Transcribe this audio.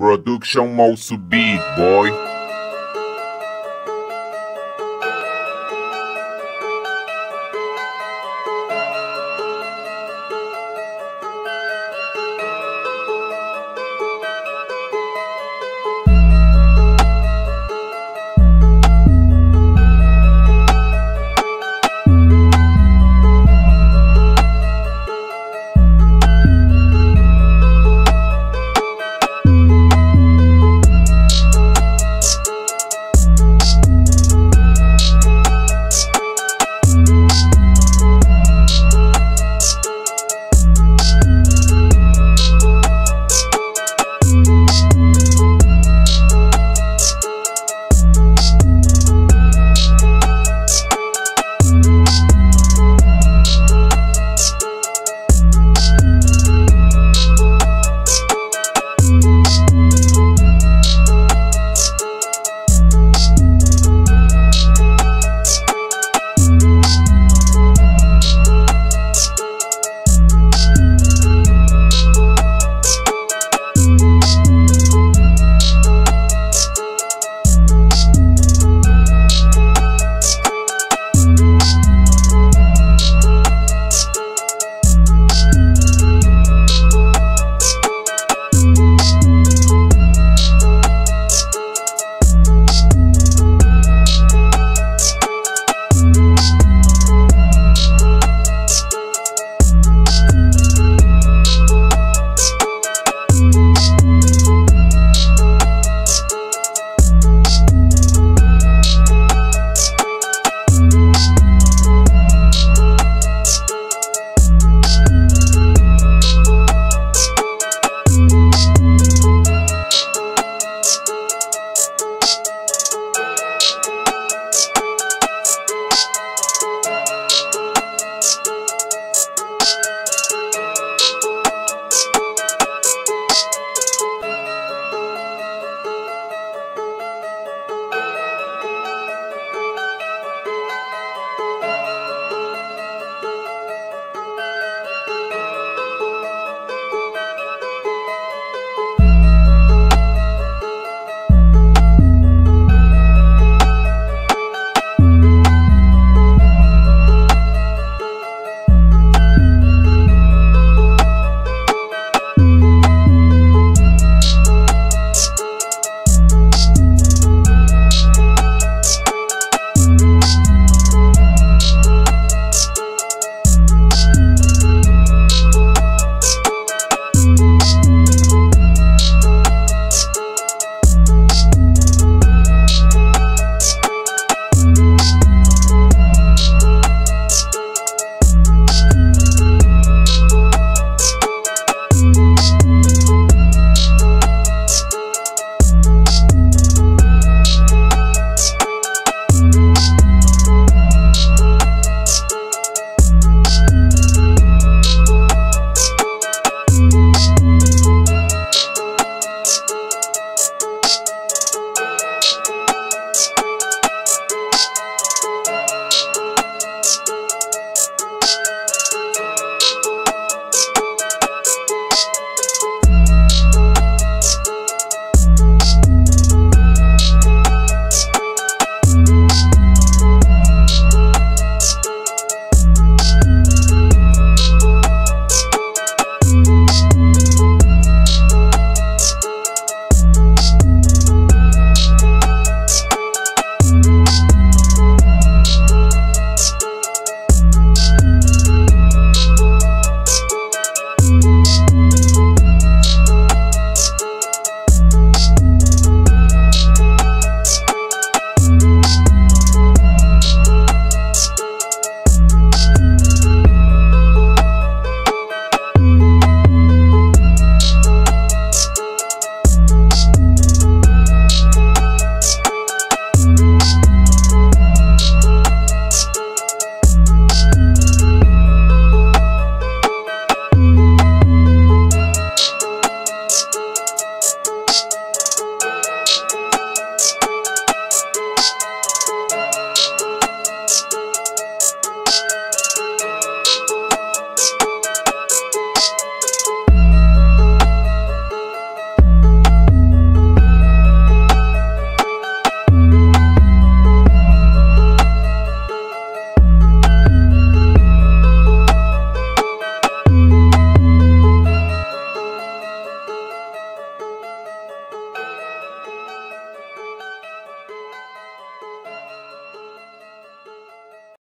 Production Mouse Beat, boy.